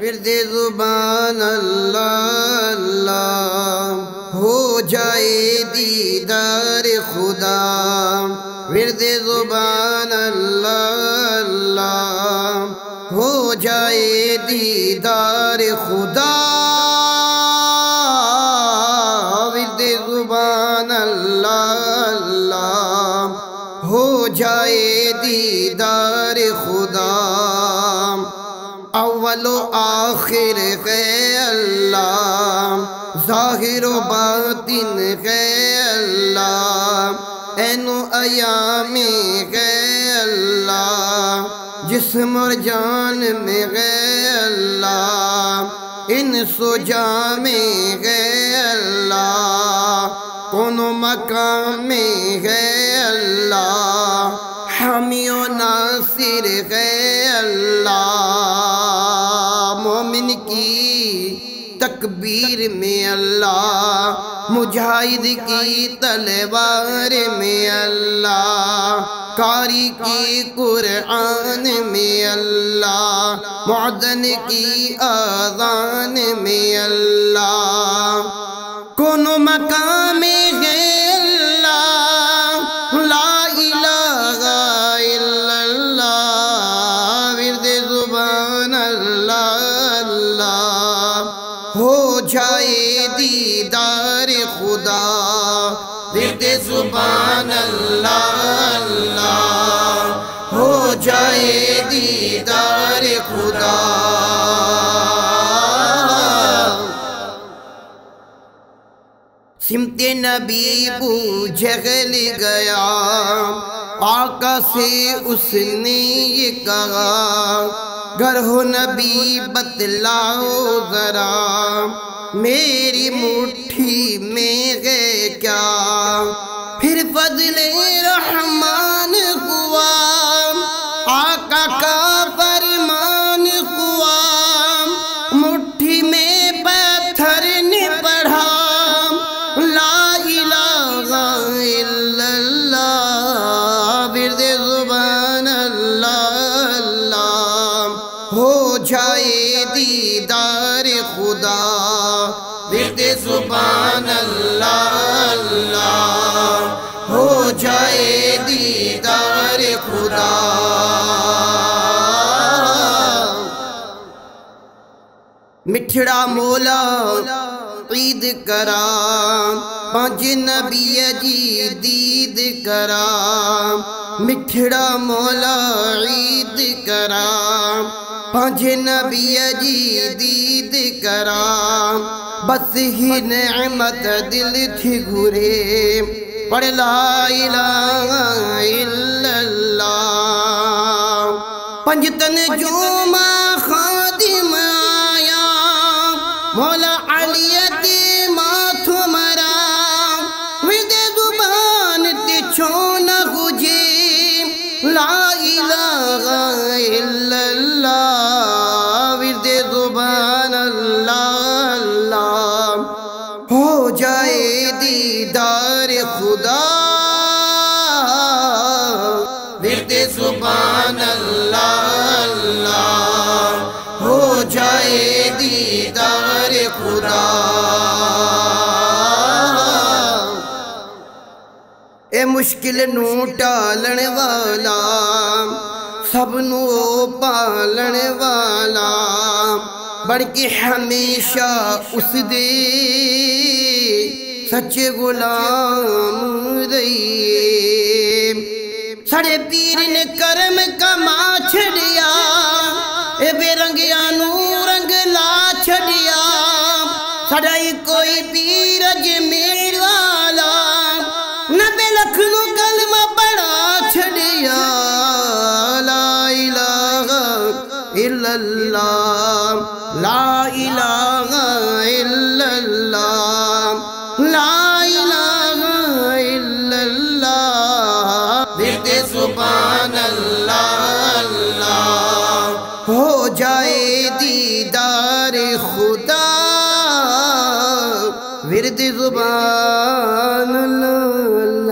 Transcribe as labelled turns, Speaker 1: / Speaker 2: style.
Speaker 1: ورد زبان اللہ اللہ۔ ہو جائے دیدار خدا۔ ورد زبان اللہ اللہ۔ ہو جائے دیدار خدا۔ ورد زبان اللہ اللہ۔ ہو جائے دیدار خدا۔ اول و آخر ہے اللہ۔ ظاہر و باطن ہے اللہ۔ این و ایام ہے جسم اور جان میں ہے اللہ، ان سو میں ہے اللہ، کون مقام میں ہے اللہ، حامی و ناصر ہے اللہ۔ مومن کی تکبیر میں اللہ، مجاہد کی تلوار میں اللہ۔ کاری کی قرآن میں اللہ معدن کی آذان میں اللہ۔ کون مکان دیدار خدا، ورد زبان اللہ اللہ۔ ہو جائے دیدار خدا۔ سمت نبی بو جگل گیا، آقا سے اس نے یہ کہا گر ہو نبی بتلاؤ ذرا۔ میری مٹھی میں گئے کیا؟ پھر فضل رحمان ورد زبان اللہ اللہ۔ ہو جائے دیدار خدا۔ مٹھڑا مولا، عید کرا۔ پانچ نبی جی دید کرا۔ مٹھڑا مولا، عید کرا۔ پانچ نبی جی دید کرام بس ہی نعمت دل تھی گھرے پڑھ لا الہ الا اللہ پنجتن جو خادم آیا مولا دیدار خدا۔ ورد زبان اللہ اللہ۔ ہو جائے دیدار خدا۔ اے مشکل نو ٹالن والا، سب نو پالن والا۔ بڑھ کے ہمیشہ اس دے سچي غلام. سي پيرن ڪرم ڪام ڇڏيا هي بيرنگ نو رنگ لا ڇڙيا. ڇڏيا هي ڪوئي پير جي مير والا نبي نو ڪلما مان ڇڙيا. لا الاها اللاهه لا الاها ورد زبان اللہ اللہ